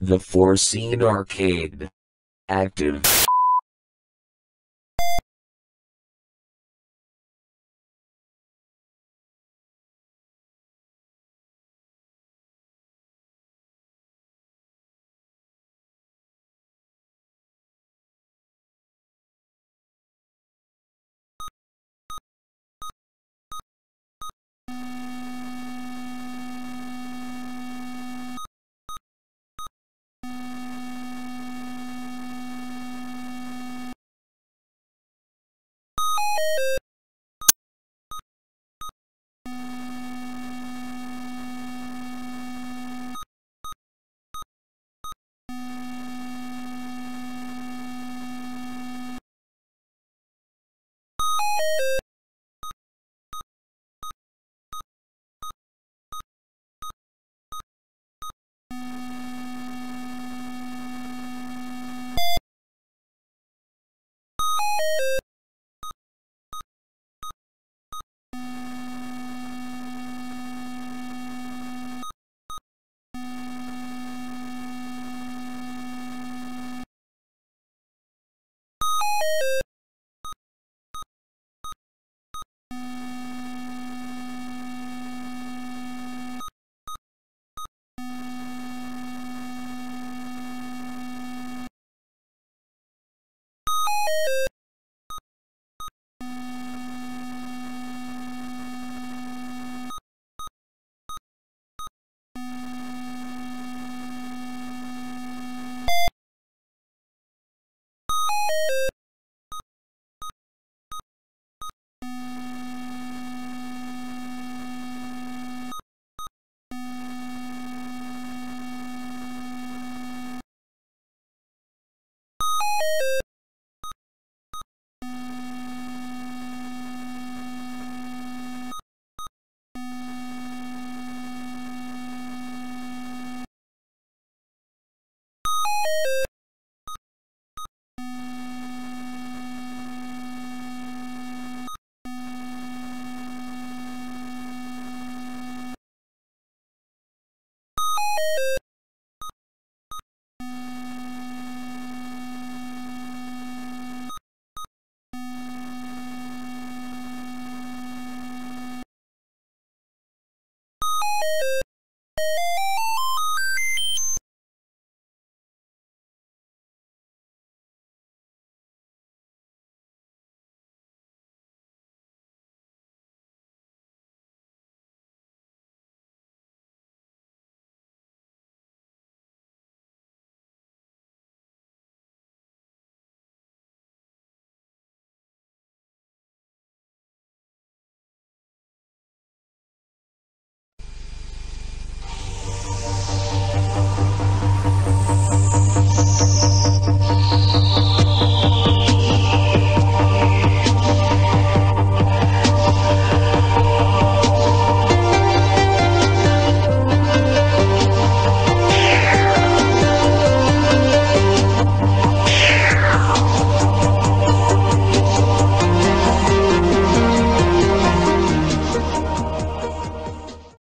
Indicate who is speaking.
Speaker 1: The foreseen arcade. Active.